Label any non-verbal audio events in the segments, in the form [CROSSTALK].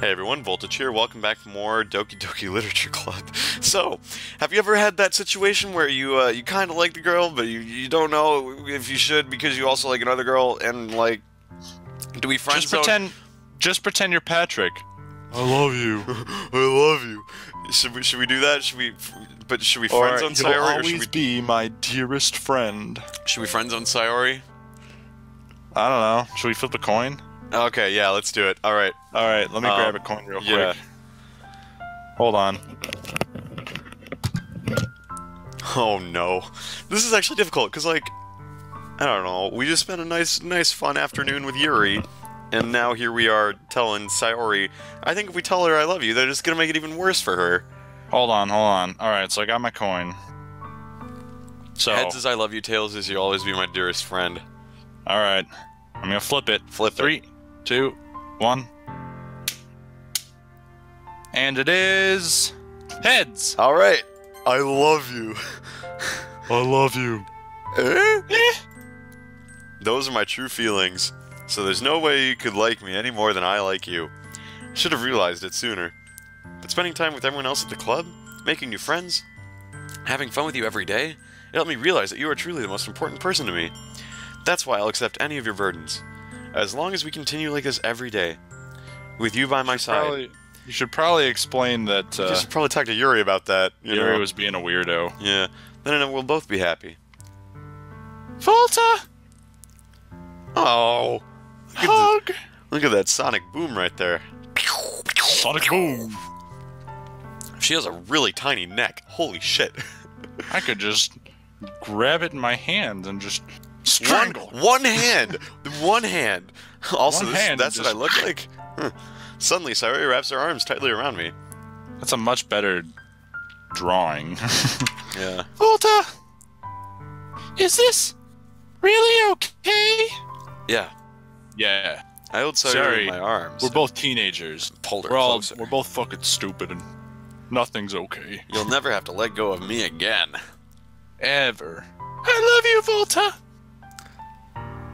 Hey everyone, Voltage here. Welcome back for more Doki Doki [LAUGHS] Literature Club. [LAUGHS] So, have you ever had that situation where you uh, you kind of like the girl, but you, you don't know if you should because you also like another girl, and like, do we friend Just zone? pretend. Just pretend you're Patrick. I love you. [LAUGHS] I love you. Should we should we do that? Should we? But should we Or friend zone you'll Sayori, or always should we be my dearest friend. should we friend zone Sayori? I don't know. Should we flip a coin? Okay, yeah, let's do it. All right. All right, let me Um, grab a coin real yeah. quick. Hold on. Oh no, this is actually difficult because like, I don't know. We just spent a nice, nice, fun afternoon with Yuri, and now here we are telling Sayori. I think if we tell her I love you, they're just gonna make it even worse for her. Hold on, hold on. All right, so I got my coin. So, Heads is I love you, tails is you always be my dearest friend. all right, I'm gonna flip it. Flip it. Two, one, and it is heads. All right. I love you. [LAUGHS] I love you. Eh? Those are my true feelings. So there's no way you could like me any more than I like you. I Should have realized it sooner. But spending time with everyone else at the club, making new friends, having fun with you every day, it helped me realize that you are truly the most important person to me. That's why I'll accept any of your burdens. As long as we continue like this every day. With you by my side. Probably, you should probably explain that You uh, should probably talk to Yuri about that. You Yuri know? was being a weirdo. Yeah. Then we'll both be happy. Volta, Oh. Look at, the- hug. look at that sonic boom right there. Sonic boom. She has a really tiny neck. Holy shit. [LAUGHS] I could just grab it in my hand and just strangle. one hand. one hand. [LAUGHS] Also, One this, hand that's and what I look like. Suddenly, Sayori wraps her arms tightly around me. That's a much better drawing. [LAUGHS] Yeah. Volta, is this really okay? Yeah. Yeah, I held Sayori Sorry. in my arms. we're both teenagers. pulled her We're all closer. we're both fucking stupid and nothing's okay. You'll never have to let go of me again. Ever. I love you, Volta.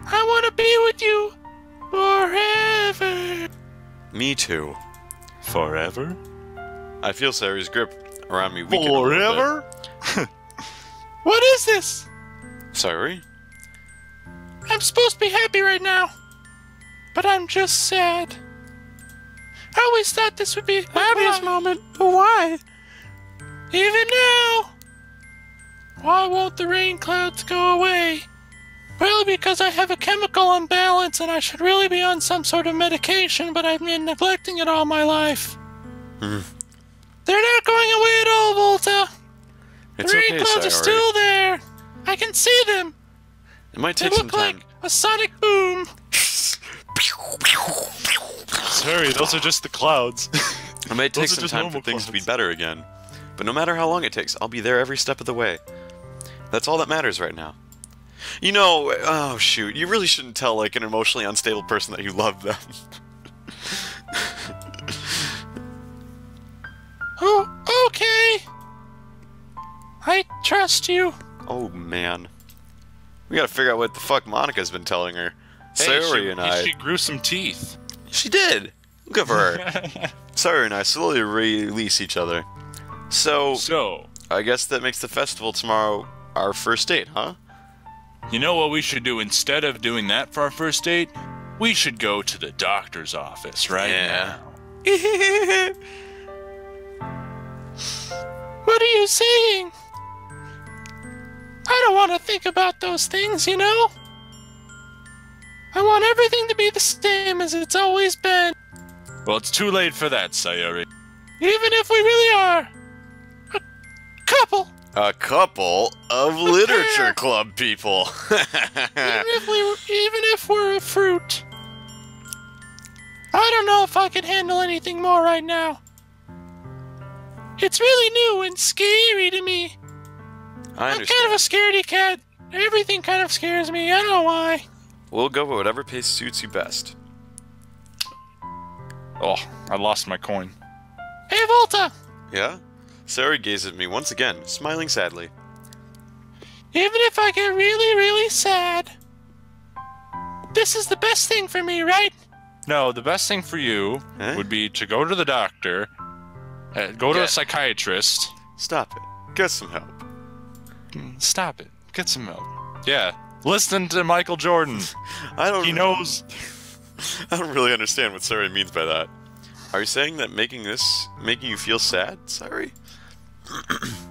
I want to be with you forever. Me too. Forever? I feel Sayori's grip around me weaken a little Forever? [LAUGHS] What is this? bit. Sayori? I'm supposed to be happy right now, but I'm just sad. I always thought this would be the happiest moment, but why? Even now. Why won't the rain clouds go away? Well, because I have a chemical imbalance and I should really be on some sort of medication, but I've been neglecting it all my life. Hmm. They're not going away at all, Volta. It's the rain okay, clouds Sayori. are still there. I can see them. It might They take some look time. like a sonic boom. Sorry, those are just the clouds. [LAUGHS] It might take Those some time for normal things to be better again. But no matter how long it takes, I'll be there every step of the way. That's all that matters right now. You know, oh shoot, you really shouldn't tell like an emotionally unstable person that you love them. [LAUGHS] Oh, okay. I trust you. oh man. We gotta figure out what the fuck Monika's been telling her. Sayori she, and I. She grew some teeth. She did! Good for her. [LAUGHS] Sayori and I slowly release each other. So, so, I guess that makes the festival tomorrow our first date, huh? You know what we should do instead of doing that for our first date? We should go to the doctor's office right Yeah. now. [LAUGHS] What are you saying? I don't want to think about those things, you know? I want everything to be the same as it's always been. Well, it's too late for that, Sayori. Even if we really are a couple, A couple of [LAUGHS] literature club people. [LAUGHS] even if we were, even if we're a fruit. I don't know if I can handle anything more right now. It's really new and scary to me. I I'm kind of a scaredy cat. Everything kind of scares me. I don't know why. We'll go with whatever pace suits you best. Oh, I lost my coin. Hey, Volta! Yeah? Sarah gazes at me once again, smiling sadly. Even if I get really, really sad, this is the best thing for me, right? No, the best thing for you Huh? would be to go to the doctor, uh, go to Yeah. a psychiatrist. Stop it. Get some help. Stop it. Get some help. Yeah. Listen to Michael Jordan. [LAUGHS] I don't. He knows. [LAUGHS] I don't really understand what Sari means by that. Are you saying that making this making you feel sad, Sari? [CLEARS THROAT]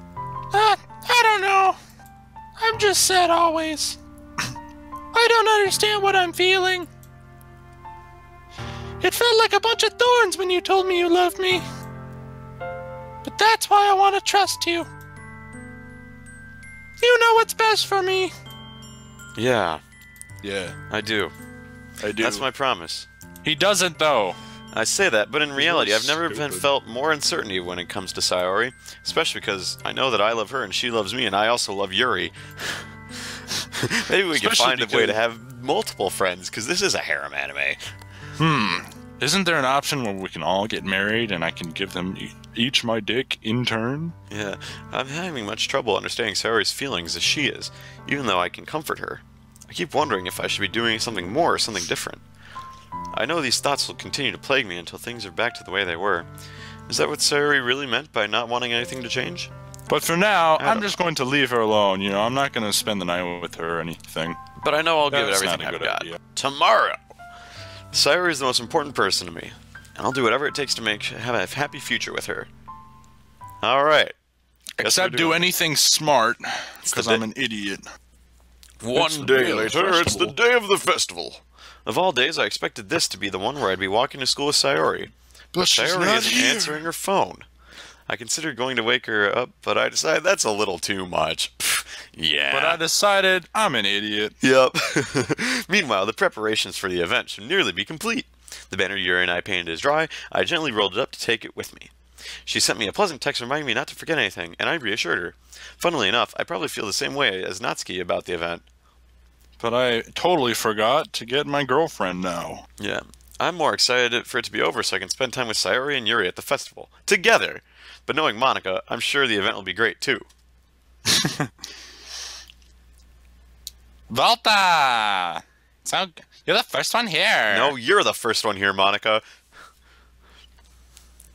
Uh, I don't know. I'm just sad always. [CLEARS THROAT] I don't understand what I'm feeling. It felt like a bunch of thorns when you told me you loved me. But that's why I want to trust you. You know what's best for me. Yeah, Yeah, I do. I do. That's my promise. He doesn't though. I say that, but in reality, I've never been felt more uncertainty when it comes to Sayori, especially because I know that I love her and she loves me, and I also love Yuri. [LAUGHS] Maybe we can find a way to have multiple friends, because this is a harem anime. Hmm. Isn't there an option where we can all get married and I can give them each my dick in turn? Yeah, I'm having much trouble understanding Sayori's feelings as she is, even though I can comfort her. I keep wondering if I should be doing something more or something different. I know these thoughts will continue to plague me until things are back to the way they were. Is that what Sayori really meant by not wanting anything to change? But for now, I'm just going to leave her alone. You know, I'm not going to spend the night with her or anything. But I know I'll give it everything I've got. idea. Tomorrow! Sayori is the most important person to me, and I'll do whatever it takes to make have a happy future with her. Alright. Guess Except do anything smart, because I'm an idiot. One day day of the later, it's the day of the festival. Of all days, I expected this to be the one where I'd be walking to school with Sayori. But she's Sayori not isn't here. answering her phone. I considered going to wake her up, but I decided that's a little too much. [LAUGHS] Yeah. But I decided I'm an idiot. Yep. [LAUGHS] Meanwhile, the preparations for the event should nearly be complete. The banner Yuri and I painted is dry. I gently rolled it up to take it with me. She sent me a pleasant text reminding me not to forget anything, and I reassured her. Funnily enough, I probably feel the same way as Natsuki about the event. But I totally forgot to get my girlfriend now. Yeah. I'm more excited for it to be over so I can spend time with Sayori and Yuri at the festival. Together! But knowing Monika, I'm sure the event will be great too. [LAUGHS] Volta! So, you're the first one here. No, you're the first one here, Monika.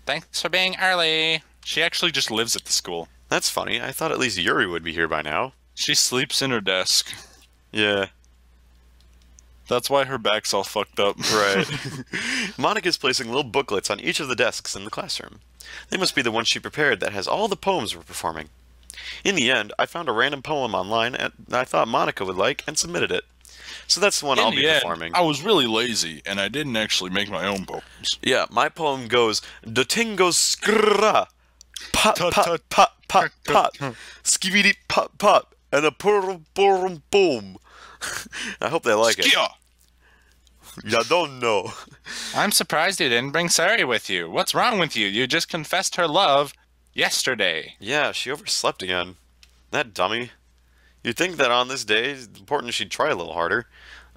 Thanks for being early. She actually just lives at the school. That's funny. I thought at least Yuri would be here by now. She sleeps in her desk. Yeah. That's why her back's all fucked up. Right. [LAUGHS] Monika's placing little booklets on each of the desks in the classroom. They must be the ones she prepared that has all the poems we're performing. In the end, I found a random poem online and I thought Monika would like and submitted it. So that's the one In I'll the be end, performing. I was really lazy, and I didn't actually make my own poems. Yeah, my poem goes The ting goes skrrra. Pop, Tut, pop, tut. pop, pop, pop. Skibidi pop, pop. And a purr, purr, boom. [LAUGHS] I hope they like it. Skia! [LAUGHS] Yeah, don't know. [LAUGHS] I'm surprised you didn't bring Sari with you. What's wrong with you? You just confessed her love yesterday. Yeah, she overslept again. That dummy. You'd think that on this day, it's important she'd try a little harder.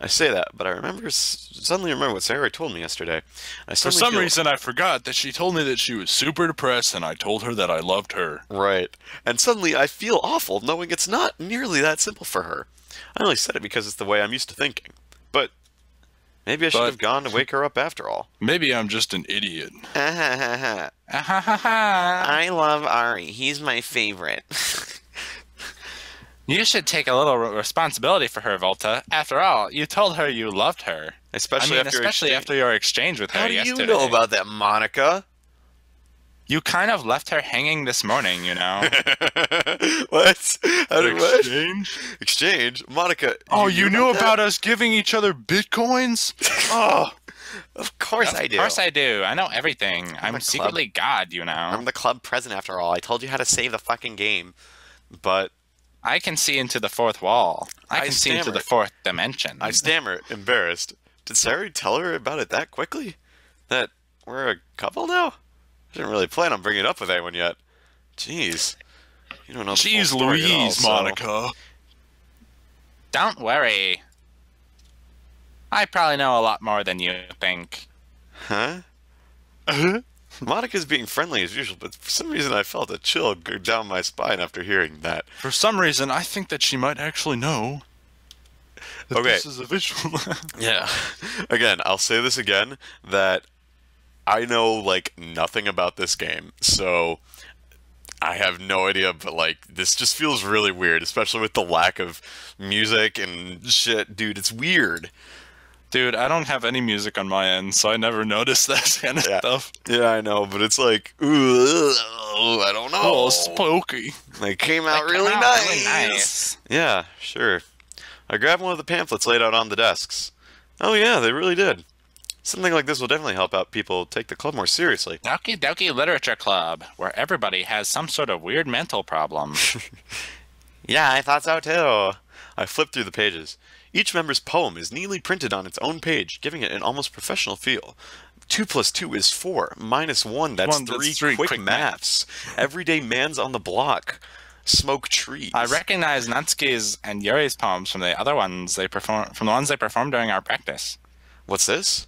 I say that, but I remember suddenly remember what Sarah told me yesterday. I For some feel- reason, I forgot that she told me that she was super depressed, and I told her that I loved her. Right. And suddenly I feel awful knowing it's not nearly that simple for her. I only said it because it's the way I'm used to thinking. But maybe I should But- have gone to wake her up after all. [LAUGHS] Maybe I'm just an idiot. [LAUGHS] I ha, ha, ha. love Ari. He's my favorite. You should take a little responsibility for her, Volta. After all, you told her you loved her. especially I mean, after especially exchange- after your exchange with her How do yesterday. you know about that, Monika? You kind of left her hanging this morning, you know. [LAUGHS] what? How did what? Exchange? Exchange? Monika. Oh, you knew that? about us giving each other bitcoins? [LAUGHS] Oh, of course I do. of course I do. I know everything. I'm, a club. secretly God, you know. I'm the club president after all. I told you how to save the fucking game. But I can see into the fourth wall. I I can see into the fourth dimension. I stammer, embarrassed. Did Sari tell her about it that quickly? That we're a couple now? I didn't really plan on bringing it up with anyone yet. Jeez. You don't know the full Jeez story at all, Louise, so- Monika. Don't worry. I probably know a lot more than you think. Huh? Uh-huh. Monika's being friendly as usual, but for some reason I felt a chill go down my spine after hearing that. For some reason, I think that she might actually know. Okay. This is a visual. [LAUGHS] Yeah. Again, I'll say this again that I know like nothing about this game, so I have no idea, but like this just feels really weird, especially with the lack of music and shit. Dude, it's weird. Dude, I don't have any music on my end, so I never [LAUGHS] noticed that kind of Yeah. stuff. Yeah, I know, but it's like, ooh, I don't know. Oh, spooky. They came out They really come out nice. really nice. Yeah, sure. I grabbed one of the pamphlets laid out on the desks. Oh yeah, they really did. Something like this will definitely help out people take the club more seriously. [LAUGHS] Doki Doki Literature Club, where everybody has some sort of weird mental problem. [LAUGHS] Yeah, I thought so too. I flipped through the pages. Each member's poem is neatly printed on its own page, giving it an almost professional feel. Two plus two is four. Minus one, that's One, that's three. Quick, Quick maths. Everyday man's on the block. Smoke trees. I recognize Natsuki's and Yuri's poems from the other ones they perform from the ones they performed during our practice. What's this?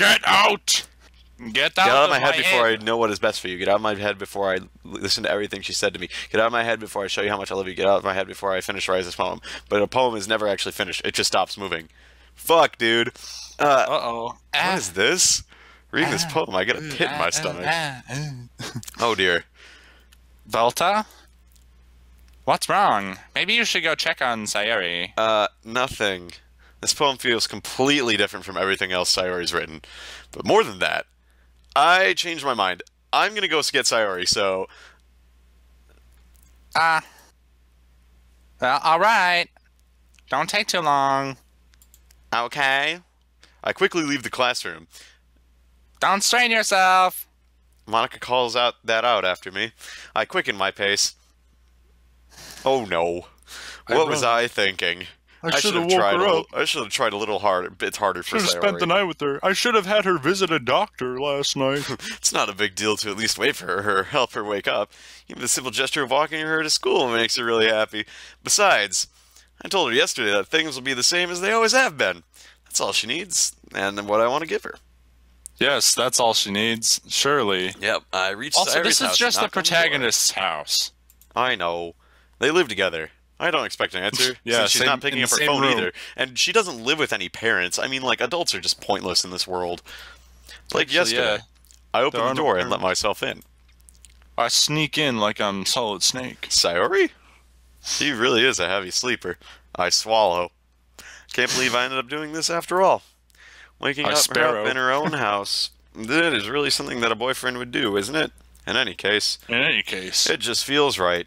Get out! Get out, Get out of my head before I know what is best for you. Get out of my head before I listen to everything she said to me. Get out of my head before I show you how much I love you. Get out of my head before I finish writing this poem. But a poem is never actually finished. It just stops moving. Fuck, dude. Uh, oh. what is this? Reading this ah. poem, I get a pit in my ah, ah, stomach. Oh dear. Volta? What's wrong? Maybe you should go check on Sayori. Uh, nothing. This poem feels completely different from everything else Sayori's written. But more than that, I changed my mind. I'm gonna go get Sayori, so Ah. well, alright. Don't take too long. okay. I quickly leave the classroom. Don't strain yourself. Monica calls out that out after me. I quicken my pace. Oh no. I What was. I thinking? I should have should've woke tried her a up. little, I should have tried a little harder. It's harder for Should have spent the night with her. I should have had her visit a doctor last night. [LAUGHS] It's not a big deal to at least wait for her or [LAUGHS] help her wake up. Even the simple gesture of walking her to school makes her really happy. Besides, I told her yesterday that things will be the same as they always have been. That's all she needs, and what I want to give her. yes, that's all she needs. Surely. Yep, I reached Also, Sayori's this is house just the knocked on protagonist's house. I know. They live together. I don't expect an answer. [LAUGHS] Yeah, since she's same- not picking up her phone room. either. And she doesn't live with any parents. I mean, like, adults are just pointless in this world. Like Actually, yesterday, yeah. I opened the no door and let myself in. I sneak in like I'm Solid Snake. Sayori? he really is a heavy sleeper. I swallow. Can't believe I ended up doing this after all. Waking I up, up in her own [LAUGHS] house. That is really something that a boyfriend would do, isn't it? In any case, In any case, it just feels right.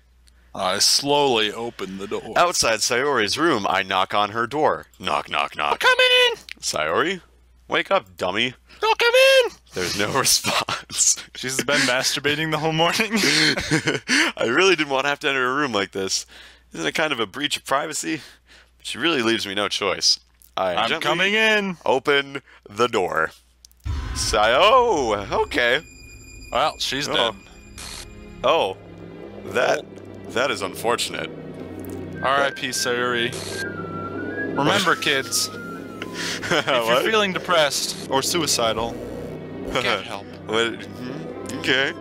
I slowly open the door. Outside Sayori's room, I knock on her door. Knock, knock, knock. Oh, come in! Sayori? Wake up, dummy. Don't come in! There's no [LAUGHS] response. She's been masturbating the whole morning. [LAUGHS] I really didn't want to have to enter a room like this. Isn't it kind of a breach of privacy? She really leaves me no choice. I I'm coming in. open the door. Say, oh, okay. Well, she's Oh. dead. Oh, that oh. That is unfortunate. R.I.P. Sayuri. Remember, kids, [LAUGHS] if you're feeling depressed or suicidal, [LAUGHS] get help. What? hmm, Okay.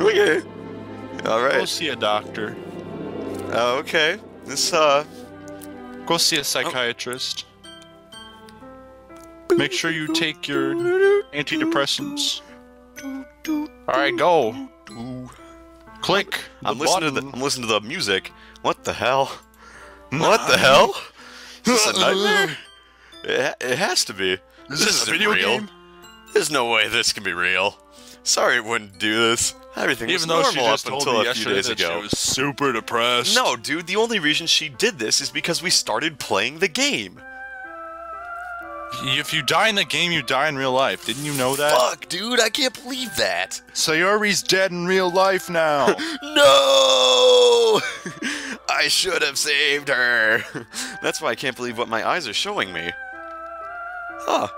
Okay. All Go see a doctor. Uh, okay. This uh. Go see a psychiatrist. Make sure you take your antidepressants. All right, go. Click. I'm listening to the. I'm listening to the music. What the hell? What the hell? Is this a nightmare? It, it has to be. Is this this a video real. game? There's no way this can be real. Sorry it wouldn't do this. Everything was though normal she just up told until me a few days that ago. she was super depressed. No, dude, the only reason she did this is because we started playing the game. If you die in the game, you die in real life. Didn't you know that? Fuck, dude, I can't believe that. Sayori's dead in real life now. [LAUGHS] No! [LAUGHS] I should have saved her. [LAUGHS] That's why I can't believe what my eyes are showing me. Huh.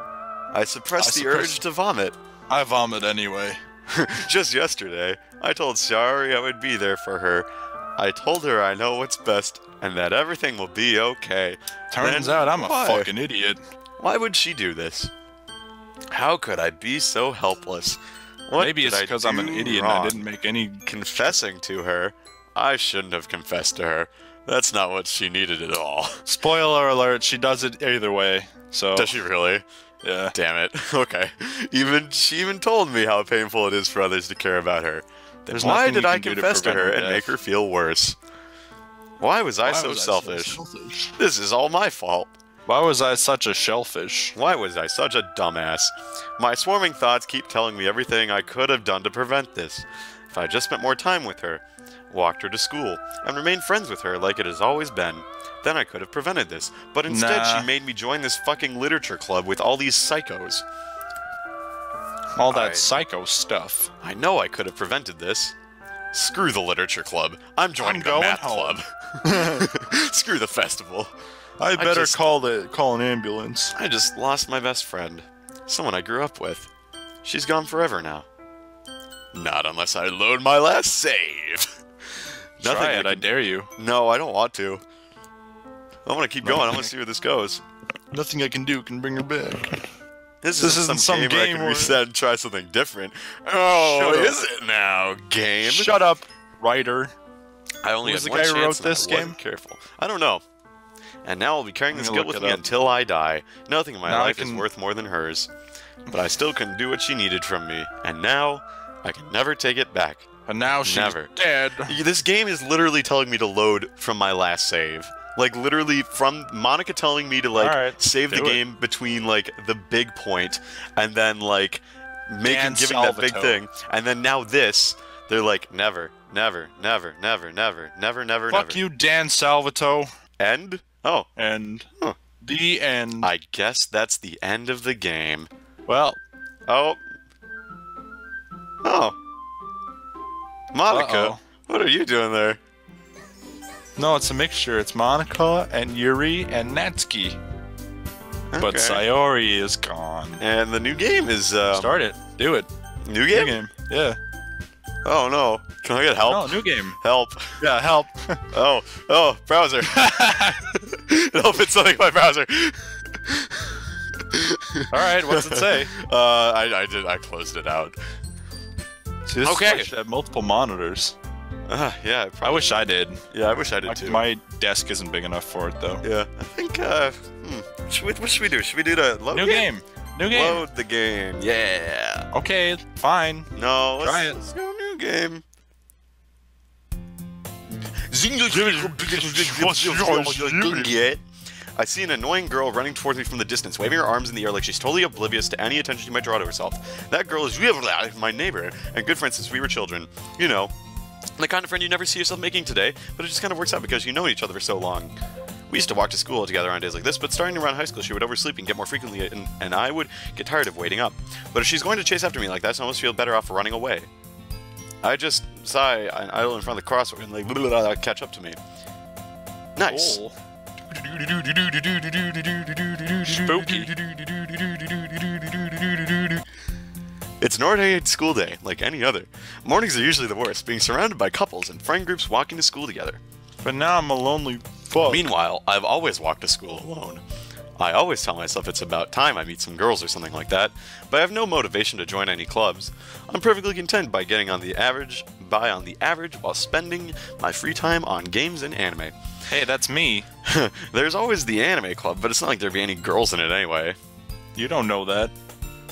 I suppressed I the suppressed- urge to vomit. I vomit anyway. Just yesterday, I told Sayori I would be there for her. I told her I know what's best and that everything will be okay. Turns Then out I'm a why? fucking idiot. Why would she do this? How could I be so helpless? What Maybe it's because I'm an idiot wrong? and I didn't make any. confessing to her. I shouldn't have confessed to her. That's not what she needed at all. [LAUGHS] Spoiler alert, she does it either way. So, Does she really? yeah. Damn it. [LAUGHS] Okay. Even she even told me how painful it is for others to care about her. Then There's why did I do to confess to, her and death. make her feel worse? Why was I Why so was selfish? selfish? This is all my fault. Why was I such a shellfish? Why was I such a dumbass? My swarming thoughts keep telling me everything I could have done to prevent this. If I just spent more time with her, walked her to school, and remained friends with her like it has always been, then I could have prevented this. But instead, Nah. she made me join this fucking literature club with all these psychos. All that I- psycho stuff. I know I could have prevented this. Screw the literature club. I'm joining I'm the math home. club. [LAUGHS] [LAUGHS] Screw the festival. I better just- call the call an ambulance. I just lost my best friend. Someone I grew up with. She's gone forever now. Not unless I load my last save. Nothing Try I it, I can- dare you. No, I don't want to. I want to keep going. I want to see where this goes. Nothing I can do can bring her back. This, This isn't some, some game, where I game can reset and try something different. Oh, Shut up. is it now, game? Shut up, writer. I only Who had the one guy who chance wrote this game? Careful. I don't know. And now I'll be carrying this guilt with me up. until I die. Nothing in my Now life is worth more than hers. But I still couldn't do what she needed from me, and now I can never take it back. But now she's Never. dead. This game is literally telling me to load from my last save. Like literally from Monika telling me to like Alright, save the it. game between like the big point and then like making Dan giving that big thing. And then now this, they're like never, never, never, never, never, never, never, Fuck never. you, Dan Salvato. End? Oh, And Huh. the end. I guess that's the end of the game. well, Oh. Oh. Monika, Uh-oh. what are you doing there? no, it's a mixture. It's Monika and Yuri and Natsuki. But Sayori is gone. And the new game is uh, Start it. Do it. new New game? game. Yeah. Oh no! Can I get help? No, new game. Help! Yeah, help. [LAUGHS] Oh, oh, browser! [LAUGHS] [LAUGHS] help! It's something in my browser. All right, what's it say? Uh, I, I did. I closed it out. This Okay. is why I should have multiple monitors. Uh, yeah, I I wish I did. yeah, I wish I did My, too. my desk isn't big enough for it though. yeah, I think. Uh, hmm, should we, what should we do? Should we do the load New game. New game. Load the game. Yeah. Okay, fine. No, let's, Try it. let's go new game. I see an annoying girl running towards me from the distance, waving her arms in the air like she's totally oblivious to any attention she might draw to herself. That girl is my neighbor and good friend since we were children. You know, the kind of friend you never see yourself making today, but it just kind of works out because you know each other for so long. We used to walk to school together on days like this, but starting around high school, she would oversleep and get more frequently, and, and I would get tired of waiting up. But if she's going to chase after me like that, I almost feel better off running away. I just sigh and idle in front of the crosswalk and like blah, blah, blah, catch up to me. Nice. Cool. It's an ordinary school day, like any other. Mornings are usually the worst, being surrounded by couples and friend groups walking to school together. But now I'm a lonely fuck. Meanwhile, I've always walked to school alone. I always tell myself it's about time I meet some girls or something like that, but I have no motivation to join any clubs. I'm perfectly content by getting on the average by on the average while spending my free time on games and anime. hey, that's me. [LAUGHS] There's always the anime club, but it's not like there'd be any girls in it anyway. You don't know that.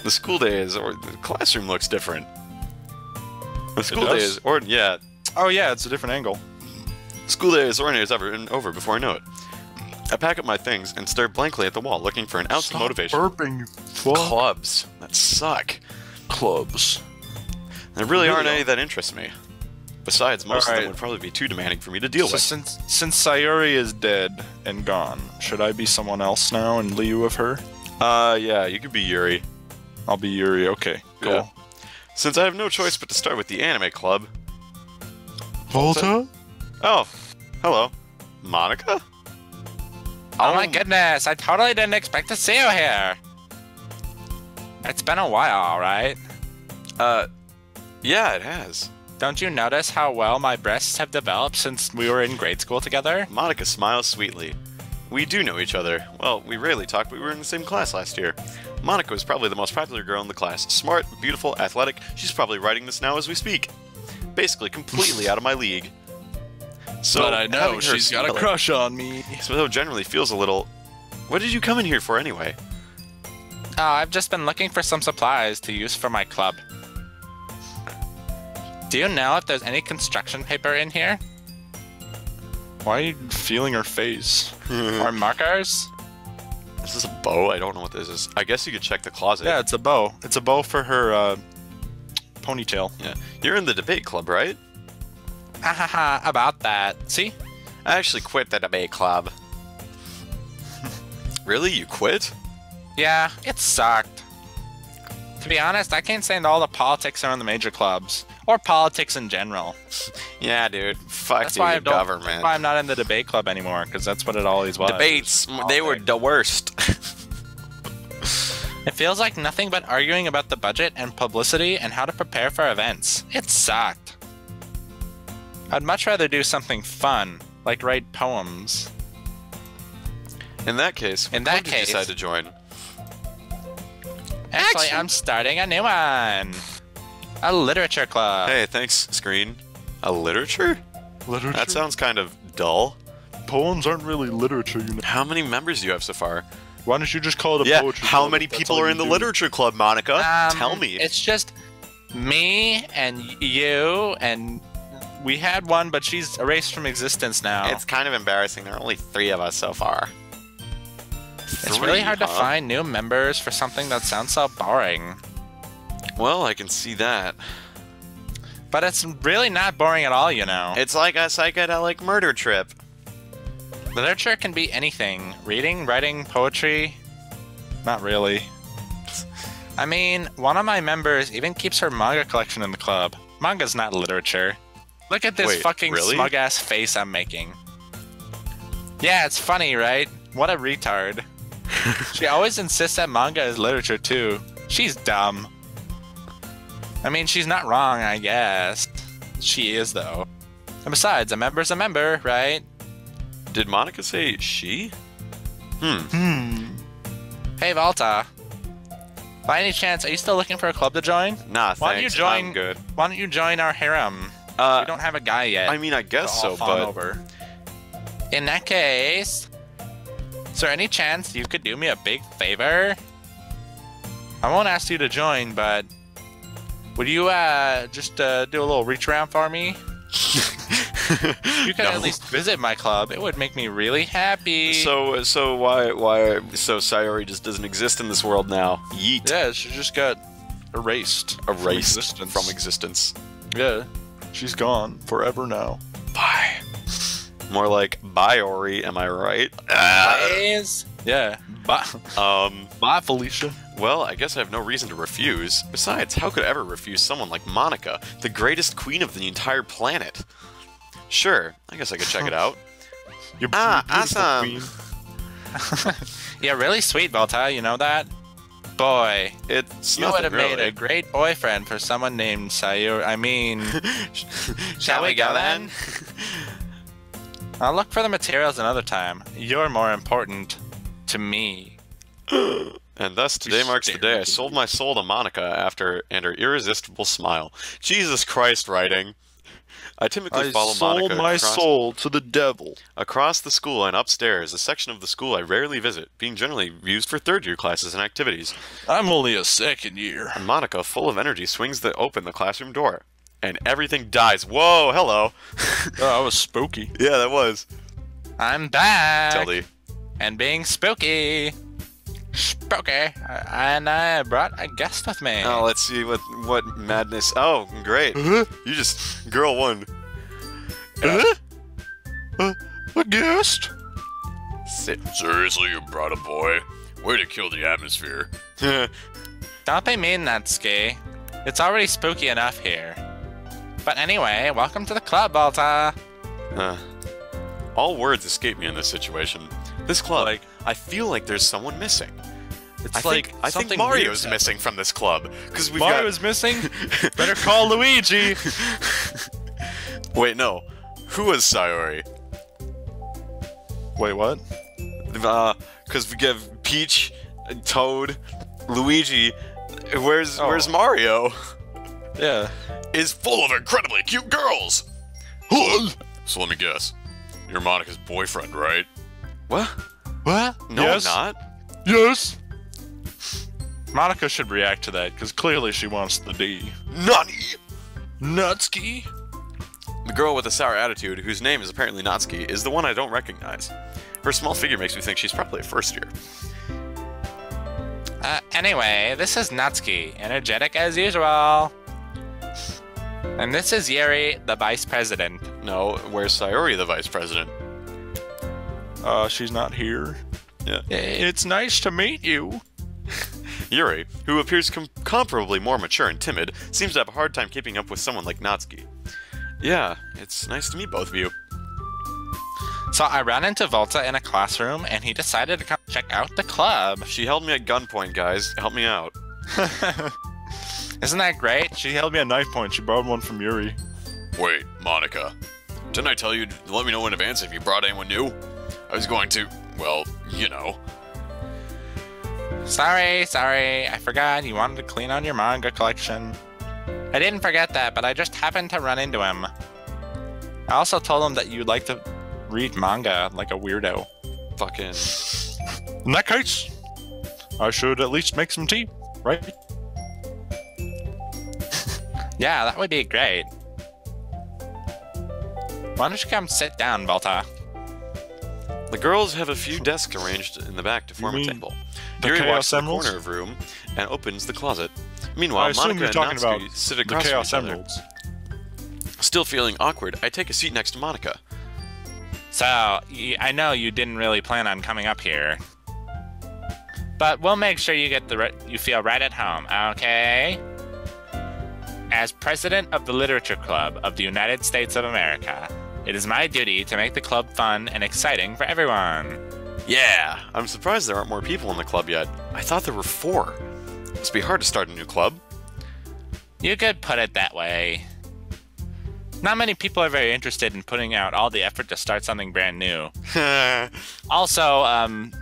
The school day is or the classroom looks different. The school day does? is or yeah, Oh yeah, it's a different angle. School day is ordinary as ever and over before I know it. I pack up my things and stare blankly at the wall, looking for an ounce of motivation. burping. Clubs that suck. Clubs. There really Really aren't any don't. that interest me. Besides, most of them would probably be too demanding for me to deal So with. since since Sayuri is dead and gone, should I be someone else now and leave of her? Uh, yeah, you could be Yuri. I'll be Yuri. Okay, cool. Yeah. Since I have no choice but to start with the anime club. Volta? Oh, hello. Monika? Oh my Um, goodness, I totally didn't expect to see you here. It's been a while, right? Uh, yeah, it has. Don't you notice how well my breasts have developed since we were in grade school together? Monika smiles sweetly. We do know each other. Well, we rarely talk, but we were in the same class last year. Monika was probably the most popular girl in the class. Smart, beautiful, athletic. She's probably writing this now as we speak. Basically, completely [LAUGHS] out of my league. So, but I know she's got a smile- crush on me. So generally feels a little. What did you come in here for anyway? Oh, I've just been looking for some supplies to use for my club. Do you know if there's any construction paper in here? Why are you feeling her face? [LAUGHS] Or markers? Is this a bow? I don't know what this is. I guess you could check the closet. Yeah, it's a bow. It's a bow for her uh, ponytail. Yeah. You're in the debate club, right? Ha ha ha, about that. See? I actually quit the debate club. [LAUGHS] really? You quit? Yeah, it sucked. To be honest, I can't stand all the politics around the major clubs. Or politics in general. [LAUGHS] Yeah, dude. Fuck That's the government. That's why I'm not in the debate club anymore, because that's what it always was. Debates, was they were the worst. [LAUGHS] It feels like nothing but arguing about the budget and publicity and how to prepare for events. It sucked. I'd much rather do something fun, like write poems. in that case, In what that did you case- decide to join? Actually, Actually- I'm starting a new one. A literature club. hey, thanks, screen. A literature? Literature? That sounds kind of dull. Poems aren't really literature, you know. How many members do you have so far? Why don't you just call it a yeah, poetry how club many if that's people are in the do? literature club, Monika? Um, Tell me. It's just me and you, and we had one, but she's erased from existence now. It's kind of embarrassing. There are only three of us so far. It's really Three, hard to find new members for something that sounds so boring. Well, I can see that. But it's really not boring at all, you know. It's like a psychedelic murder trip. Literature can be anything reading, writing, poetry. Not really. [LAUGHS] I mean, one of my members even keeps her manga collection in the club. Manga's not literature. Look at this Wait, fucking really? smug ass face I'm making. Yeah, it's funny, right? What a retard. [LAUGHS] she always insists that manga is literature too. She's dumb. I mean, she's not wrong, I guess. She is, though. And besides, a member's a member, right? Did Monika say she? Hmm. Hmm. Hey, Volta. By any chance, are you still looking for a club to join? Nah, Why don't you thanks. join- I'm good. Why don't you join our harem? Uh, we don't have a guy yet. I mean, I guess so, but over. In that case, is there any chance you could do me a big favor? I won't ask you to join, but would you uh, just uh, do a little reach around for me? [LAUGHS] You could No. at least visit my club. It would make me really happy. So, so why, why? So Sayori just doesn't exist in this world now. Yeet. Yeah, she just got erased. from Erased existence. from existence. Yeah. She's gone forever now. Bye. More like bye, Ori. Am I right? Ah. Please? Yeah. Bye. Um. Bye, Felicia. Well, I guess I have no reason to refuse. Besides, how could I ever refuse someone like Monika, the greatest queen of the entire planet? Sure, I guess I could check it out. [LAUGHS] You're Ah, awesome. queen. [LAUGHS] Yeah, really sweet, Volta. You know that? Boy, It's you would nothing have made a great boyfriend for someone named Sayur. I mean, [LAUGHS] Shall we go then? I'll look for the materials another time. You're more important to me. [GASPS] And thus, today marks the day I sold my soul to Monika after and her irresistible smile. Jesus Christ, writing. I typically I follow sold Monika my across, soul to the devil. across the school and upstairs, a section of the school I rarely visit, being generally used for third year classes and activities. I'm only a second year. And Monika, full of energy, swings the open the classroom door. And everything dies. Whoa, hello. [LAUGHS] Oh, that was spooky. yeah, that was. I'm back Telly. and being spooky. Spooky. And I brought a guest with me. Oh, let's see what what madness. Oh, great. Huh? You just girl one. Huh? Uh, a guest? Sit. Seriously, you brought a boy? Way to kill the atmosphere. [LAUGHS] Don't be mean, Natsuki. It's already spooky enough here. But anyway, welcome to the club, Volta. Uh, All words escape me in this situation. This club, Like- I feel like there's someone missing. It's I like think I think something Mario's weird's missing from this club because we've Mario's missing. [LAUGHS] Better call Luigi. Wait, no. Who was Sayori? Wait, what? Uh, because we give Peach, Toad, Luigi. Where's Oh. Where's Mario? Yeah. Is full of incredibly cute girls. so let me guess. You're Monika's boyfriend, right? What? What? No, yes. I'm not. Yes. Monika should react to that because clearly she wants the D. Nani. Nutski. The girl with the sour attitude, whose name is apparently Natsuki, is the one I don't recognize. Her small figure makes me think she's probably a first year. Uh, anyway, this is Natsuki, energetic as usual. And this is Yuri, the vice president. No, where's Sayori, the vice president? Uh, she's not here. Yeah. It's nice to meet you. [LAUGHS] Yuri, who appears com- comparably more mature and timid, seems to have a hard time keeping up with someone like Natsuki. Yeah, it's nice to meet both of you. So I ran into Volta in a classroom, and he decided to come check out the club. She held me at gunpoint, guys. Help me out. [LAUGHS] Isn't that great? She held me at knife point. She borrowed one from Yuri. Wait, Monika. Didn't I tell you to let me know in advance if you brought anyone new? I was going to, well, you know. Sorry, sorry, I forgot you wanted to clean out your manga collection. I didn't forget that, but I just happened to run into him. I also told him that you'd like to read manga like a weirdo. Fucking. In that case, I should at least make some tea, right? [LAUGHS] Yeah, that would be great. Why don't you come sit down, Volta? The girls have a few desks arranged in the back to form a table. the Yuri walks to the corner of room and opens the closet. Meanwhile, I assume Monika you're and talking Natsuki about sit The across from Chaos each other. Still feeling awkward, I take a seat next to Monika. So, I know you didn't really plan on coming up here. But we'll make sure you get the ri- you feel right at home, okay? As president of the Literature Club of the United States of America, it is my duty to make the club fun and exciting for everyone. Yeah! I'm surprised there aren't more people in the club yet. I thought there were four. Must be hard to start a new club. You could put it that way. Not many people are very interested in putting out all the effort to start something brand new. [LAUGHS] Also, um,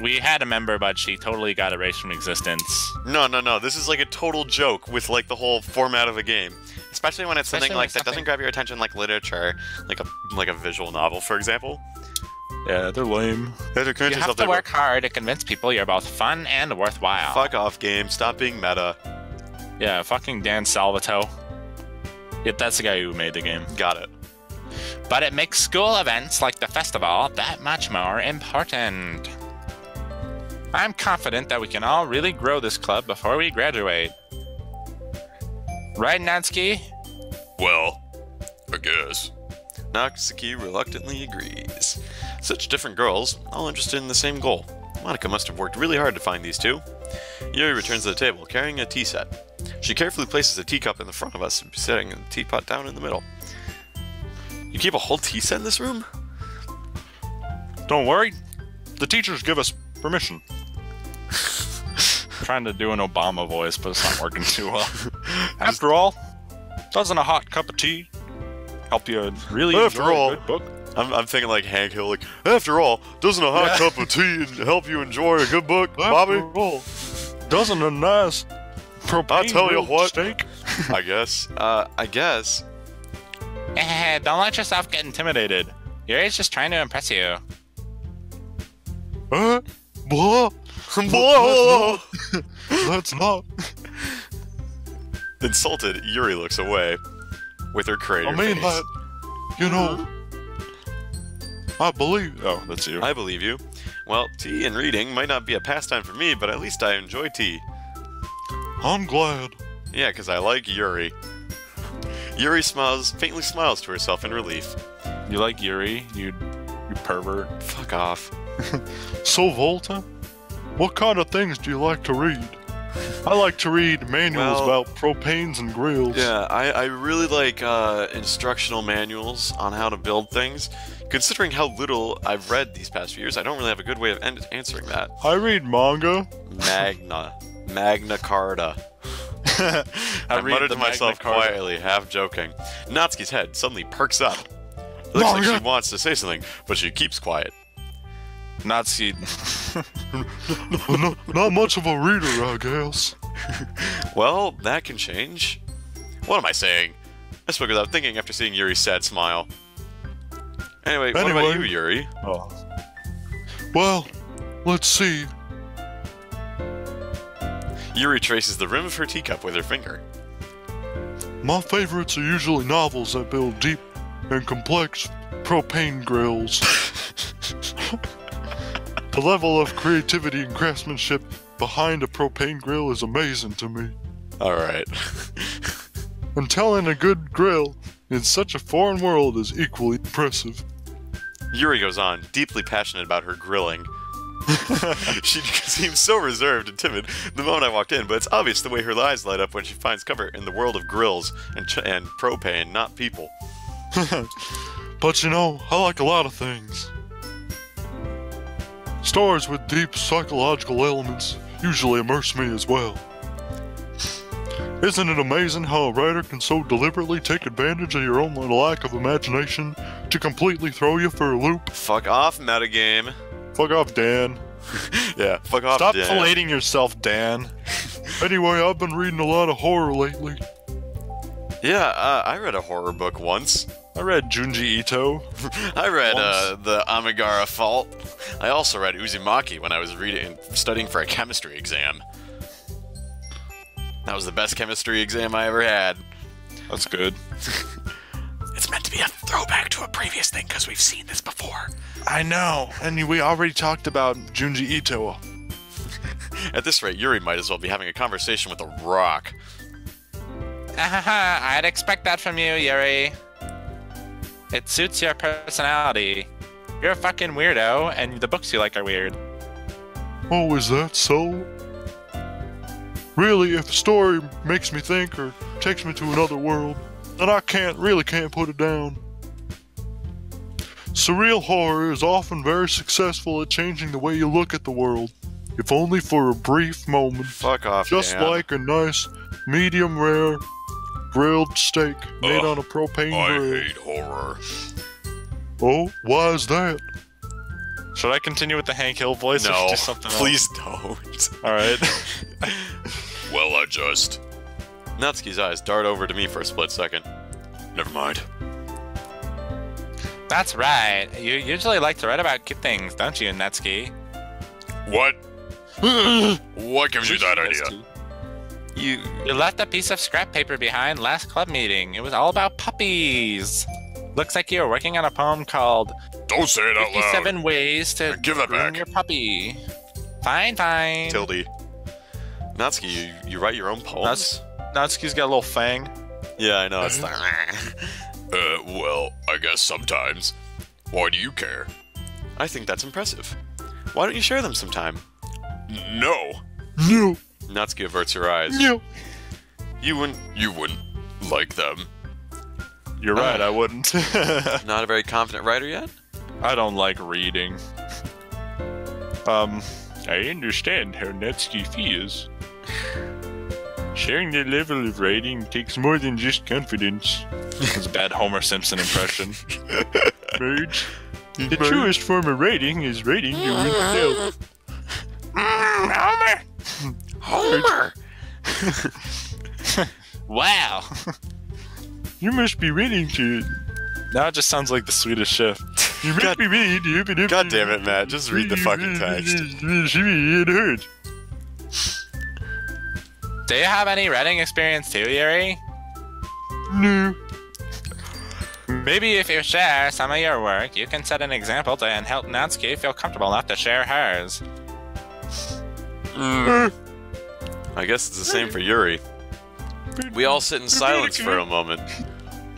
we had a member, but she totally got erased from existence. no, no, no. This is like a total joke with like the whole format of a game. Especially when it's something Especially when like it's that doesn't grab your attention like literature, like a like a visual novel, for example. Yeah, they're lame. You have to You have to work hard to convince people you're both fun and worthwhile. Fuck off, game. Stop being meta. Yeah, fucking Dan Salvato. Yeah, that's the guy who made the game. Got it. But it makes school events like the festival that much more important. I'm confident that we can all really grow this club before we graduate. Right, Natsuki? Well, I guess. Natsuki reluctantly agrees. Such different girls, all interested in the same goal. Monika must have worked really hard to find these two. Yuri returns to the table, carrying a tea set. She carefully places a teacup in the front of us, setting the teapot down in the middle. You keep a whole tea set in this room? Don't worry, the teachers give us permission. [LAUGHS] Trying to do an Obama voice, but it's not working too well. [LAUGHS] After all, doesn't a hot cup of tea help you really After enjoy all- a good book? I'm, I'm thinking like Hank Hill, like, after all, doesn't a hot cup of tea help you enjoy a good book, Bobby? After all, doesn't a nice propane I'll tell you what. steak? [LAUGHS] I guess. Uh, I guess. [LAUGHS] Eh, don't let yourself get intimidated. Yuri's just trying to impress you. Huh? Blah. [LAUGHS] Whoa! That's not. Insulted, Yuri looks away with her crater I mean face. that. You know. I believe. Oh, that's you. I believe you. Well, tea and reading might not be a pastime for me, but at least I enjoy tea. I'm glad. Yeah, because I like Yuri. Yuri smiles, faintly smiles to herself in relief. You like Yuri? You, you pervert. Fuck off. [LAUGHS] So Volta, what kind of things do you like to read? I like to read manuals Well- about propanes and grills. Yeah, I, I really like uh, instructional manuals on how to build things, Considering how little I've read these past few years, I don't really have a good way of end- answering that. I read manga. Magna. Magna Carta. [LAUGHS] I, I, muttered to myself Magna Carta. quietly, half joking. Natsuki's head suddenly perks up. It looks like she wants to say something, but she keeps quiet. Natsuki. not, not much of a reader, I guess. Well, that can change. What am I saying? I spoke without thinking after seeing Yuri's sad smile. Anyway, what about Anyway. you, Yuri? Oh. Well, let's see. Yuri traces the rim of her teacup with her finger. My favorites are usually novels that build deep and complex propane grills. [LAUGHS] the level of creativity and craftsmanship behind a propane grill is amazing to me. Alright. [LAUGHS] And telling a good grill in such a foreign world is equally impressive. Yuri goes on, deeply passionate about her grilling. [LAUGHS] she seems so reserved and timid the moment I walked in, but it's obvious the way her eyes light up when she finds cover in the world of grills and, ch- and propane, not people. [LAUGHS] But you know, I like a lot of things. Stories with deep psychological elements usually immerse me as well. Isn't it amazing how a writer can so deliberately take advantage of your own lack of imagination to completely throw you for a loop? Fuck off, metagame. Fuck off, Dan. [LAUGHS] Yeah, fuck off, Stop Dan. filleting yourself, Dan. Anyway, I've been reading a lot of horror lately. Yeah, uh, I read a horror book once. I read Junji Ito. I read uh, the Amigara Fault. I also read Uzumaki when I was reading studying for a chemistry exam. That was the best chemistry exam I ever had. That's good. [LAUGHS] It's meant to be a throwback to a previous thing because we've seen this before. I know, and we already talked about Junji Ito. [LAUGHS] At this rate, Yuri might as well be having a conversation with a rock. [LAUGHS] I'd expect that from you, Yuri. It suits your personality. You're a fucking weirdo, and the books you like are weird. Oh, is that so? Really, if a story makes me think or takes me to another world, then I can't, really can't put it down. Surreal horror is often very successful at changing the way you look at the world, if only for a brief moment. Fuck off, Just Dan. like a nice, medium rare, grilled steak made Ugh, on a propane I grill. hate horror. Oh, why is that? Should I continue with the Hank Hill voice or No, just something please don't. All right. [LAUGHS] [LAUGHS] Well, I just. Natsuki's eyes dart over to me for a split second. Never mind. That's right. You usually like to write about good things, don't you, Natsuki? What? [LAUGHS] what gives you that idea? You. You left a piece of scrap paper behind last club meeting. It was all about puppies. Looks like you were working on a poem called Don't say it out loud. 57 Ways to Give that back. Your Puppy. Fine, fine. Tildy. Natsuki, you, you write your own poems? Natsuki's got a little fang. Yeah, I know. It's like. [LAUGHS] Uh, well, I guess sometimes. Why do you care? I think that's impressive. Why don't you share them sometime? No. No, Natsuki averts her eyes. no. You wouldn't. You wouldn't like them. You're right, I wouldn't. [LAUGHS] Not a very confident writer yet? I don't like reading. Um, I understand how Natsuki feels. Sharing the level of writing takes more than just confidence. That's a bad Homer Simpson impression. [LAUGHS] Merge. The truest form of writing is writing to oneself. [LAUGHS] Homer! Homer! [LAUGHS] Wow. You must be willing to. Now it just sounds like the Swedish Chef. You must God- be willing to open. God damn it, Matt. Just read the fucking text. It hurts. Do you have any writing experience too, Yuri? No. Maybe if you share some of your work, you can set an example to and help Natsuki feel comfortable enough to share hers. Uh, I guess it's the same for Yuri. We all sit in silence for a moment.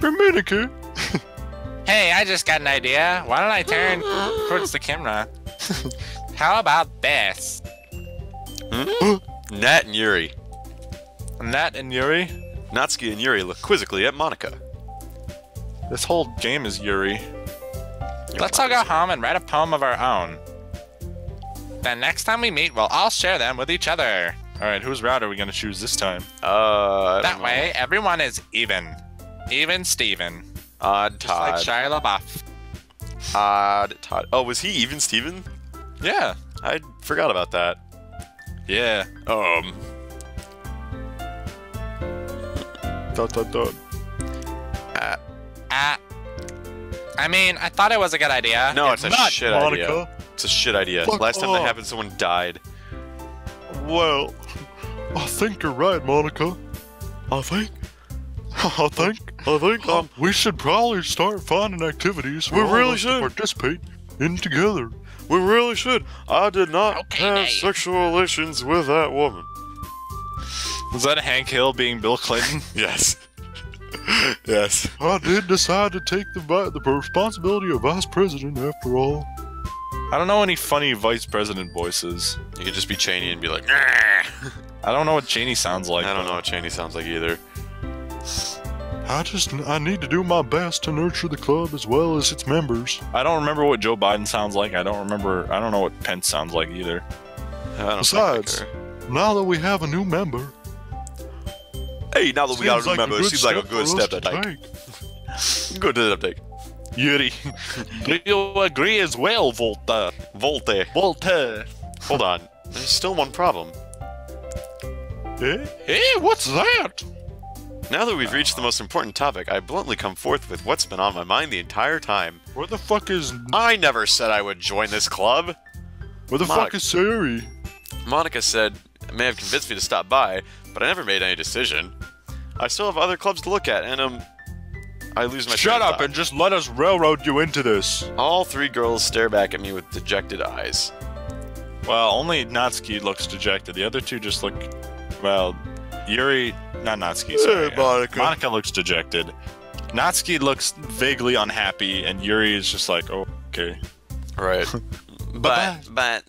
Dominica. Hey, I just got an idea. Why don't I turn towards the camera? How about this? Hmm? Nat and Yuri. Nat and Yuri. Natsuki and Yuri look quizzically at Monika. This whole game is Yuri. Let's all go home and write a poem of our own. Then next time we meet, we'll all share them with each other. All right, whose route are we gonna choose this time? Uh, I don't That know. way, everyone is even. Even Steven. Odd Just like Todd. Shia LaBeouf. Odd Todd. Oh, was he even Steven? Yeah. I forgot about that. Yeah. Um. Dot dot dot. Uh, I mean, I thought it was a good idea. No, it's, a Not shit Monika. idea. It's a shit idea. Fuck Last time that happened, someone died. Well, I think you're right, Monika. I think. I think. I think um, we should probably start finding activities for We all of really us to should. participate in together. we really should. I did not Okay, have Dave. sexual relations with that woman. Was that Hank Hill being Bill Clinton? [LAUGHS] Yes. yes. I did decide to take the the responsibility of vice president after all. I don't know any funny vice president voices. You could just be Cheney and be like, "Nah." [LAUGHS] I don't know what Cheney sounds like. I don't know what Cheney sounds like either. I just I need to do my best to nurture the club as well as its members. I don't remember what Joe Biden sounds like. I don't remember. I don't know what Pence sounds like either. I Besides- think I care. Now that we have a new member, Hey, now that we got a new like member, it seems like a good for us step to take. take. [LAUGHS] Good step to take. Yuri, [LAUGHS] do you agree as well, Volta? Volte. Volta. Hold on. There's still one problem. Eh? Hey, what's that? Now that we've reached the most important topic, I bluntly come forth with what's been on my mind the entire time. Where the fuck is I never said I would join this club. where the Monika. fuck is Sari? Monika said may have convinced me to stop by, but I never made any decision. I still have other clubs to look at, and um, I lose my. Shut up thought. and just let us railroad you into this. All three girls stare back at me with dejected eyes. Well, only Natsuki looks dejected. The other two just look. Well, Yuri, not Natsuki. Sorry. Hey, Monika. Monika looks dejected. Natsuki looks vaguely unhappy, and Yuri is just like, oh, okay. Right. [LAUGHS] but but.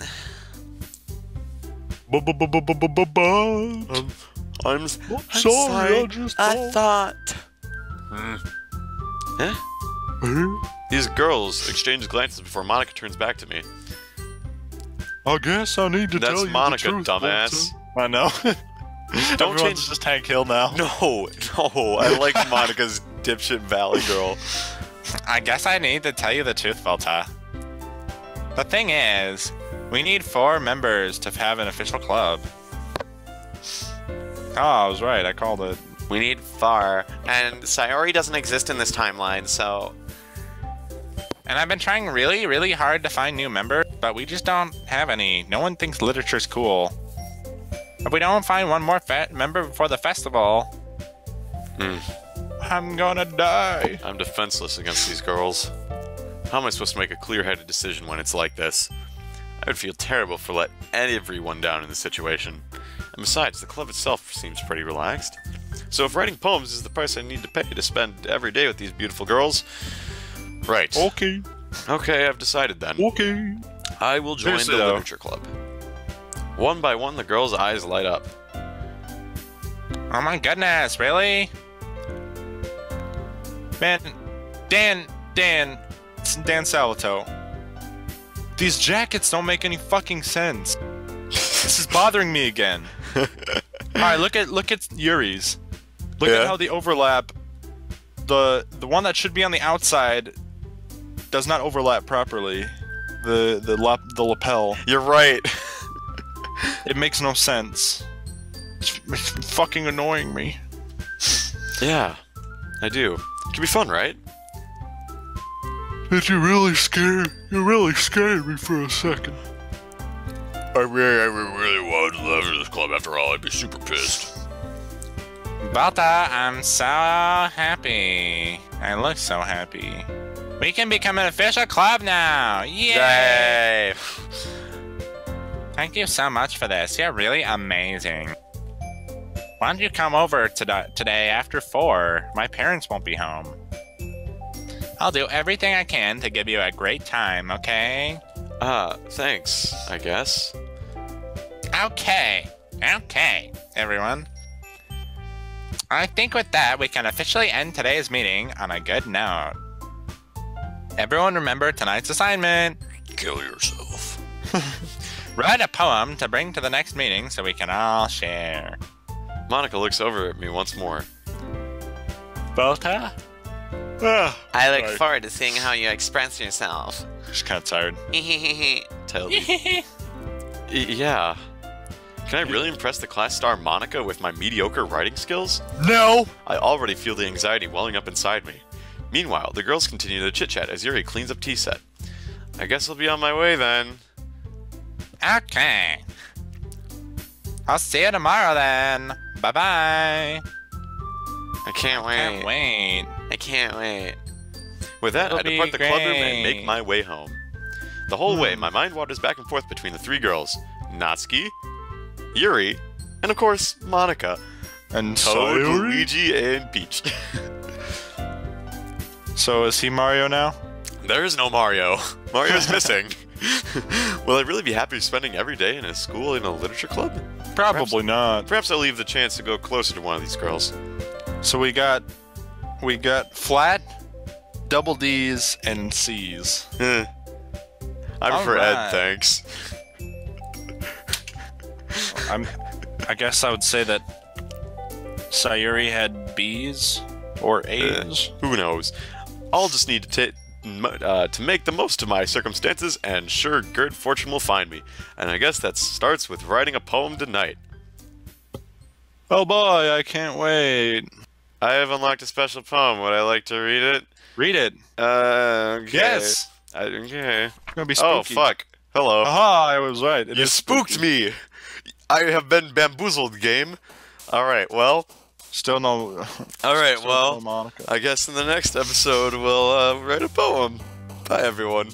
I'm, s- I'm sorry, I just thought- thought. Hmm. Huh? Eh? These girls exchange glances before Monika turns back to me. I guess I need to That's tell you Monika, the truth, dumbass. I know. [LAUGHS] Don't change. just Hank Hill now. No, no. I like [LAUGHS] Monika's dipshit Valley girl. I guess I need to tell you the truth, Volta. The thing is, we need four members to have an official club. Oh, I was right. I called it. We need far, and Sayori doesn't exist in this timeline, so And I've been trying really, really hard to find new members, but we just don't have any. No one thinks literature's cool. If we don't find one more member before the festival, Hmm. I'm gonna die. I'm defenseless against these girls. How am I supposed to make a clear-headed decision when it's like this? I would feel terrible for let everyone down in this situation. And besides, the club itself seems pretty relaxed. So if writing poems is the price I need to pay to spend every day with these beautiful girls, right? Okay, Okay, I've decided then. okay. I will join Seriously, the though. literature club. One by one, the girls' eyes light up. Oh my goodness, really? Man, Dan, Dan, it's Dan Salvato. These jackets don't make any fucking sense. This is bothering me again. [LAUGHS] All right, look at look at Yuri's. Look Yeah. at how the overlap. The the one that should be on the outside does not overlap properly. The the lap, the lapel. You're right. [LAUGHS] It makes no sense. It's, it's fucking annoying me. yeah, I do. It can be fun, right? Did you really scare? You really scared me for a second. I really, I really wanted to leave this club after all. I'd be super pissed. Volta, I'm so happy. I look so happy. We can become an official club now. Yay! Yay! [SIGHS] Thank you so much for this. You're really amazing. Why don't you come over to today after four? My parents won't be home. I'll do everything I can to give you a great time, okay? Ah, thanks, I guess. Okay. Okay, everyone. I think with that, we can officially end today's meeting on a good note. Everyone remember tonight's assignment. Kill yourself. [LAUGHS] Write a poem to bring to the next meeting so we can all share. Monika looks over at me once more. Volta? Ah, I look Sorry. forward to seeing how you express yourself. Just kind of tired. [LAUGHS] Tailby. [LAUGHS] Y- yeah. Can I really impress the class star Monika with my mediocre writing skills? No! I already feel the anxiety welling up inside me. Meanwhile, the girls continue to chit chat as Yuri cleans up tea set. I guess I'll be on my way then. Okay. I'll see you tomorrow then. Bye bye. I can't wait. Can't wait. I can't wait. With that, It'll I depart the club room and make my way home. The whole way, hmm. my mind wanders back and forth between the three girls Natsuki, Yuri, and of course, Monika. And Toad? Luigi, and Peach. [LAUGHS] So is he Mario now? there is no Mario. Mario's missing. [LAUGHS] Will I really be happy spending every day in a school in a literature club? Probably not. Perhaps I'll leave the chance to go closer to one of these girls. So we got we got flat, double D's, and C's. Eh. I prefer Ed, thanks. I'm I guess I would say that Sayuri had B's or A's. Who knows? I'll just need to ta- uh, to make the most of my circumstances, and sure, good fortune will find me. And I guess that starts with writing a poem tonight. Oh boy, I can't wait. I have unlocked a special poem. Would I like to read it? Read it. Uh, okay. Yes. I, okay. It's gonna be spooky. Oh, fuck. Hello. Aha, I was right. It you spooked spooky. me. I have been bamboozled, game. All right. Well. Still no. [LAUGHS] All right. Well. no Monika. I guess in the next episode we'll uh, write a poem. Bye, everyone.